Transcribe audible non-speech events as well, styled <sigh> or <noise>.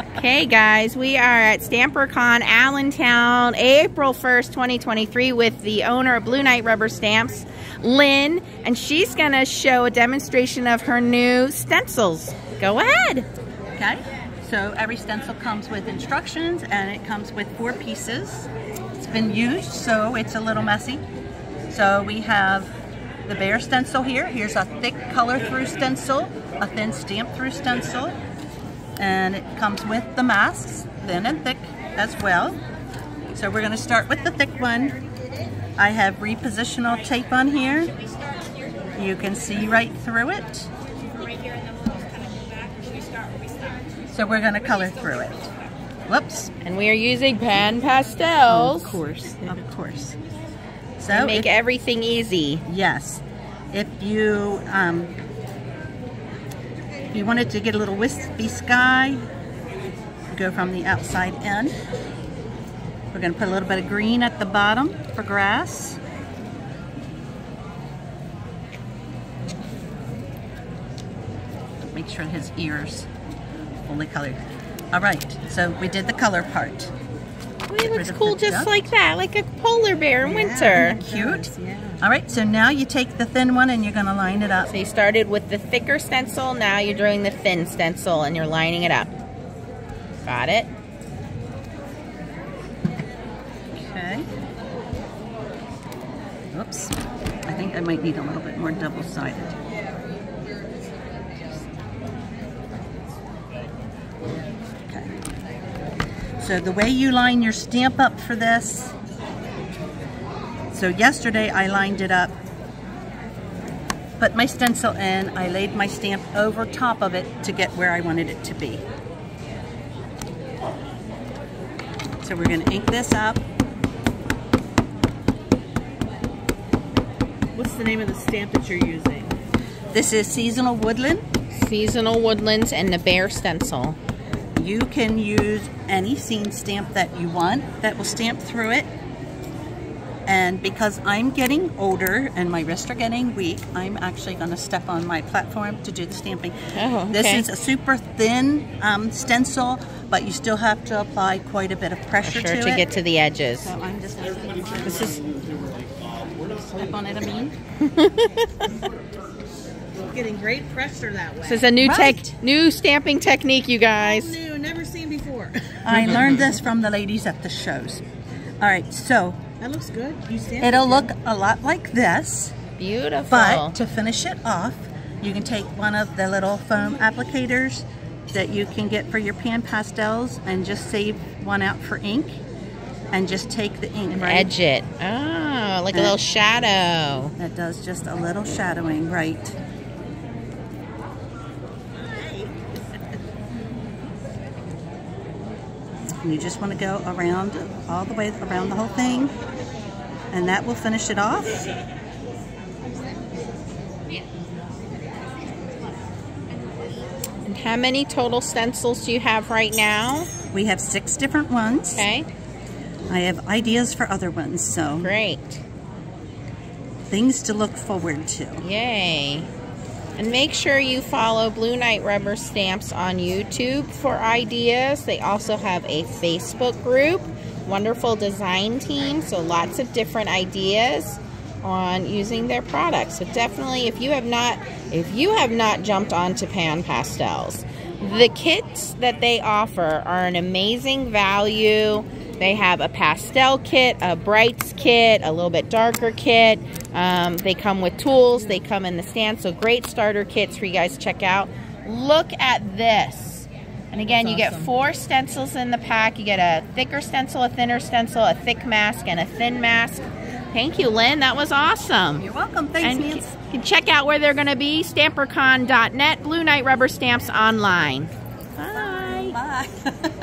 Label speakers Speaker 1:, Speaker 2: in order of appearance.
Speaker 1: Okay, guys, we are at StamperCon Allentown, April 1st, 2023, with the owner of Blue Knight Rubber Stamps, Lynn, and she's going to show a demonstration of her new stencils. Go ahead.
Speaker 2: Okay, so every stencil comes with instructions and it comes with four pieces. It's been used, so it's a little messy. So we have the bear stencil here. Here's a thick color through stencil, a thin stamp through stencil, and it comes with the masks, thin and thick as well. So we're going to start with the thick one. I have repositional tape on here. You can see right through it. So we're going to color through it. Whoops.
Speaker 1: And we are using pan pastels.
Speaker 2: Of course, of course. So
Speaker 1: make if, everything easy.
Speaker 2: Yes. If you um, if you wanted to get a little wispy sky, go from the outside in. We're going to put a little bit of green at the bottom for grass. Make sure his ears fully colored. All right, so we did the color part.
Speaker 1: It looks cool just like that, like a polar bear in
Speaker 2: yeah, winter. Cute. Yeah. All right, so now you take the thin one and you're going to line it up.
Speaker 1: So you started with the thicker stencil, now you're doing the thin stencil and you're lining it up. Got it?
Speaker 2: Okay. Oops. I think I might need a little bit more double-sided. So the way you line your stamp up for this, so yesterday I lined it up, put my stencil in, I laid my stamp over top of it to get where I wanted it to be. So we're going to ink this up.
Speaker 3: What's the name of the stamp that you're using?
Speaker 2: This is Seasonal Woodland.
Speaker 1: Seasonal Woodlands and the Bear Stencil.
Speaker 2: You can use any scene stamp that you want that will stamp through it. And because I'm getting older and my wrists are getting weak, I'm actually going to step on my platform to do the stamping.
Speaker 1: Oh, okay.
Speaker 2: This is a super thin um, stencil, but you still have to apply quite a bit of pressure
Speaker 1: sure
Speaker 2: to,
Speaker 1: to get to the edges.
Speaker 2: So I'm just going to this is step on it, I mean. <laughs>
Speaker 3: getting great pressure that way.
Speaker 1: This is a new right. tech, new stamping technique, you guys.
Speaker 2: I learned this from the ladies at the shows. All right, so
Speaker 3: that looks good.
Speaker 2: You see It'll look a lot like this.
Speaker 1: Beautiful.
Speaker 2: But to finish it off, you can take one of the little foam applicators that you can get for your pan pastels and just save one out for ink and just take the ink
Speaker 1: and
Speaker 2: right
Speaker 1: edge it. Oh, like and a little shadow.
Speaker 2: That does just a little shadowing, right. And you just want to go around all the way around the whole thing. And that will finish it off.
Speaker 1: And how many total stencils do you have right now?
Speaker 2: We have six different ones.
Speaker 1: Okay.
Speaker 2: I have ideas for other ones, so.
Speaker 1: Great.
Speaker 2: Things to look forward to.
Speaker 1: Yay. And make sure you follow Blue Knight Rubber Stamps on YouTube for ideas. They also have a Facebook group, wonderful design team, so lots of different ideas on using their products. So definitely if you have not if you have not jumped onto Pan Pastels, the kits that they offer are an amazing value. They have a pastel kit, a brights kit, a little bit darker kit. Um, they come with tools. They come in the stand. So great starter kits for you guys to check out. Look at this. And again, That's you awesome. get four stencils in the pack. You get a thicker stencil, a thinner stencil, a thick mask, and a thin mask. Thank you, Lynn. That was awesome.
Speaker 2: You're welcome. Thanks, and
Speaker 1: You can check out where they're going to be, stampercon.net, Blue Knight Rubber Stamps online. Bye.
Speaker 2: Bye. <laughs>